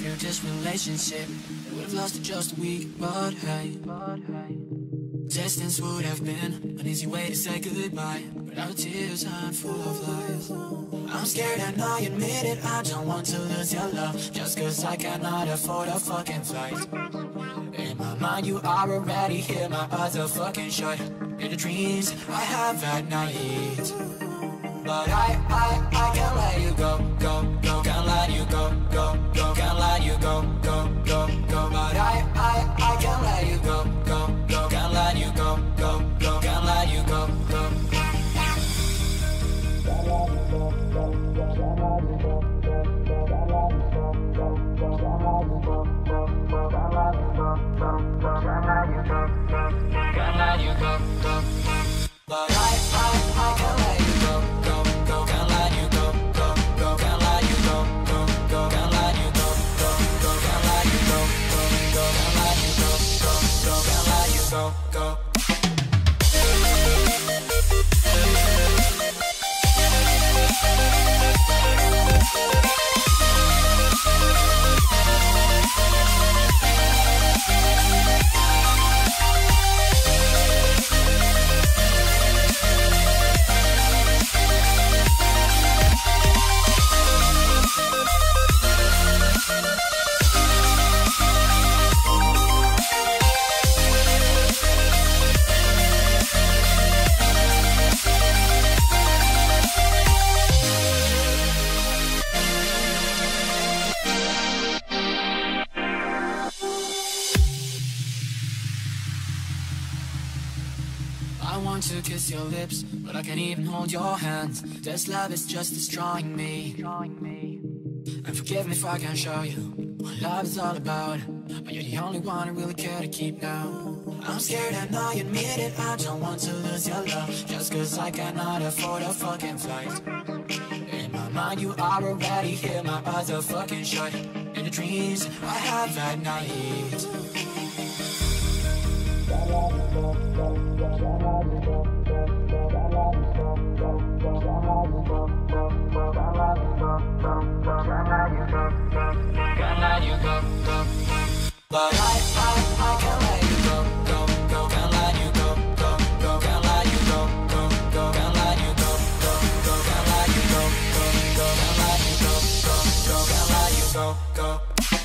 through this relationship. Would have lost it just a week, but hey. Distance would have been an easy way to say goodbye. But our tears aren't full of lies. I'm scared and I admit it. I don't want to lose your love just cause I cannot afford a fucking flight. In my mind, you are already here. My eyes are fucking shut. In the dreams I have at night. But I, I, I can't let you go, go, go, can't let you go, go, I want to kiss your lips, but I can't even hold your hands. This love is just destroying me. And forgive me if I can't show you what love is all about. But you're the only one I really care to keep now. I'm scared and I admit it. I don't want to lose your love just cause I cannot afford a fucking flight. In my mind, you are already here. My eyes are fucking shut. In the dreams I have at night. But I, I, I can't let you go, go, go, can't let you go, go, go, can't let you go, go, go, can't let you go, go, go, can't let you go, go, go.